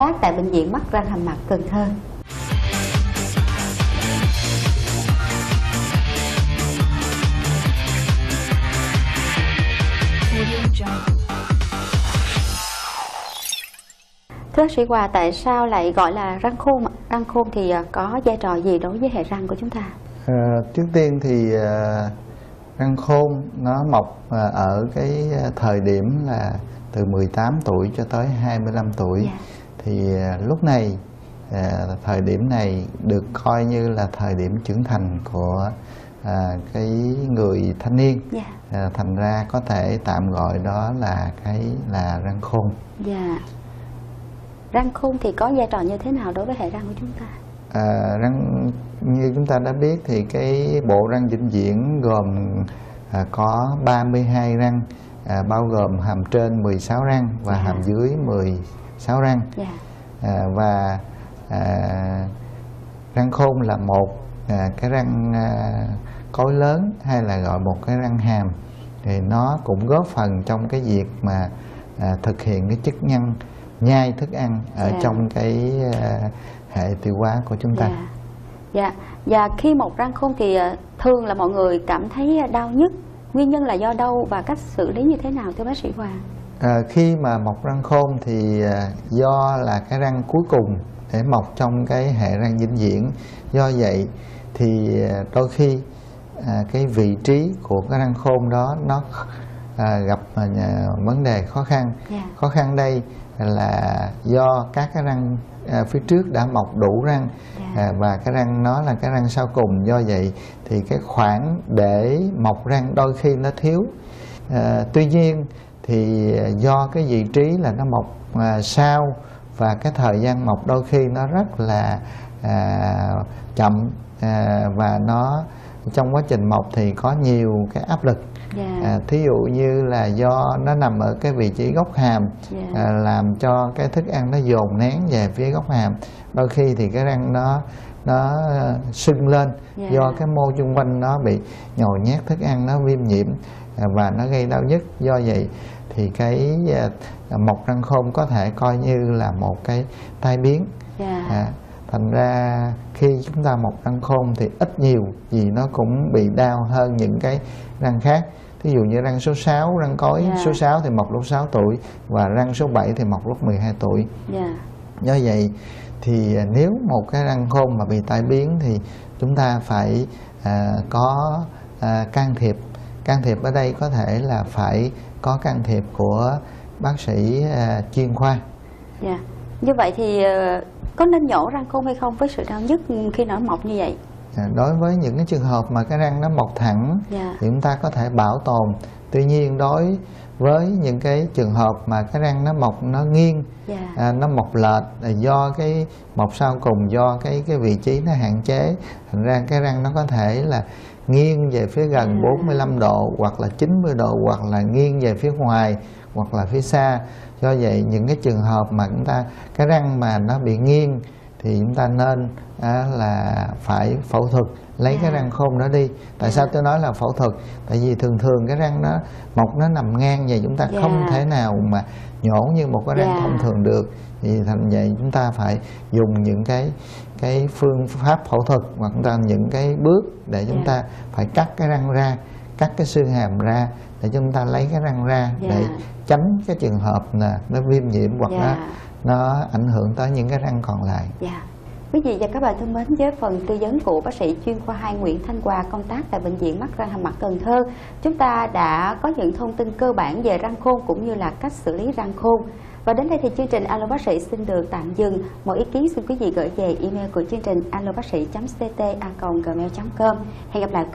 khác tại bệnh viện mắt răng hàm mặt Cần Thơ. Thưa bác sĩ Hòa, tại sao lại gọi là răng khôn? Răng khôn thì à, có vai trò gì đối với hệ răng của chúng ta? Ờ, trước tiên thì ờ, răng khôn nó mọc ờ, ở cái thời điểm là từ 18 tuổi cho tới 25 tuổi Dạ. Thì ờ, lúc này ờ, thời điểm này được coi như là thời điểm trưởng thành của ờ, cái người thanh niên Dạ. Ờ, thành ra có thể tạm gọi đó là cái là răng khôn Dạ. Răng khôn thì có vai trò như thế nào đối với hệ răng của chúng ta? À, răng như chúng ta đã biết thì cái bộ răng vĩnh viễn gồm à, có 32 răng à, bao gồm hàm trên 16 răng và Dạ. hàm dưới 16 răng Dạ. à, và à, răng khôn là một à, cái răng à, cối lớn hay là gọi một cái răng hàm thì nó cũng góp phần trong cái việc mà à, thực hiện cái chức năng nhai thức ăn ở Dạ. trong cái à, hệ tiêu hóa của chúng ta. Dạ. Dạ. Và khi một răng khôn thì à, thường là mọi người cảm thấy đau nhức. Nguyên nhân là do đâu và cách xử lý như thế nào thưa bác sĩ Hòa? À, khi mà mọc răng khôn thì à, do là cái răng cuối cùng để mọc trong cái hệ răng vĩnh viễn do vậy thì à, đôi khi à, cái vị trí của cái răng khôn đó nó à, gặp à, vấn đề khó khăn Dạ. khó khăn đây là do các cái răng à, phía trước đã mọc đủ răng Dạ. à, và cái răng nó là cái răng sau cùng do vậy thì cái khoảng để mọc răng đôi khi nó thiếu à, tuy nhiên thì do cái vị trí là nó mọc à, sau và cái thời gian mọc đôi khi nó rất là à, chậm à, và nó trong quá trình mọc thì có nhiều cái áp lực Dạ. à, thí dụ như là do nó nằm ở cái vị trí gốc hàm Dạ. à, làm cho cái thức ăn nó dồn nén về phía gốc hàm đôi khi thì cái răng nó nó ờ, sưng lên Dạ. do cái mô chung quanh nó bị nhồi nhét thức ăn nó viêm nhiễm à, và nó gây đau nhức do vậy thì cái à, mọc răng khôn có thể coi như là một cái tai biến Dạ. à, thành ra khi chúng ta mọc răng khôn thì ít nhiều gì nó cũng bị đau hơn những cái răng khác thí dụ như răng số 6 răng cối Dạ. số 6 thì mọc lúc 6 tuổi và răng số 7 thì mọc lúc 12 tuổi Dạ. do vậy thì à, nếu một cái răng khôn mà bị tai biến thì chúng ta phải à, có à, can thiệp can thiệp ở đây có thể là phải có can thiệp của bác sĩ à, chuyên khoa Dạ. Như vậy thì ờ, có nên nhổ răng khôn hay không với sự đau nhức khi nó mọc như vậy? À, đối với những cái trường hợp mà cái răng nó mọc thẳng Dạ. thì chúng ta có thể bảo tồn tuy nhiên đối với những cái trường hợp mà cái răng nó mọc nó nghiêng Dạ. à, nó mọc lệch là do cái mọc sau cùng do cái cái vị trí nó hạn chế thành ra cái răng nó có thể là nghiêng về phía gần À. 45 độ hoặc là 90 độ hoặc là nghiêng về phía ngoài hoặc là phía xa do vậy những cái trường hợp mà chúng ta cái răng mà nó bị nghiêng thì chúng ta nên á, là phải phẫu thuật lấy cái À. răng khôn đó đi tại sao À. tôi nói là phẫu thuật tại vì thường thường cái răng nó mọc nó nằm ngang vậy chúng ta Dạ. không thể nào mà nhổ như một cái răng Dạ. thông thường được thì thành vậy chúng ta phải dùng những cái cái phương pháp phẫu thuật hoặc chúng ta những cái bước để chúng Dạ. ta phải cắt cái răng ra cắt cái xương hàm ra để chúng ta lấy cái răng ra Dạ. để tránh cái trường hợp là nó viêm nhiễm hoặc nó Dạ. nó ảnh hưởng tới những cái răng còn lại Dạ. Quý vị và các bạn thân mến, với phần tư vấn của bác sĩ chuyên khoa 2 Nguyễn Thanh Hòa công tác tại bệnh viện mắt răng hàm mặt Cần Thơ, chúng ta đã có những thông tin cơ bản về răng khôn cũng như là cách xử lý răng khôn. Và đến đây thì chương trình Alo bác sĩ xin được tạm dừng. Mọi ý kiến xin quý vị gửi về email của chương trình alobác sĩ.ct@gmail.com. Hẹn gặp lại quý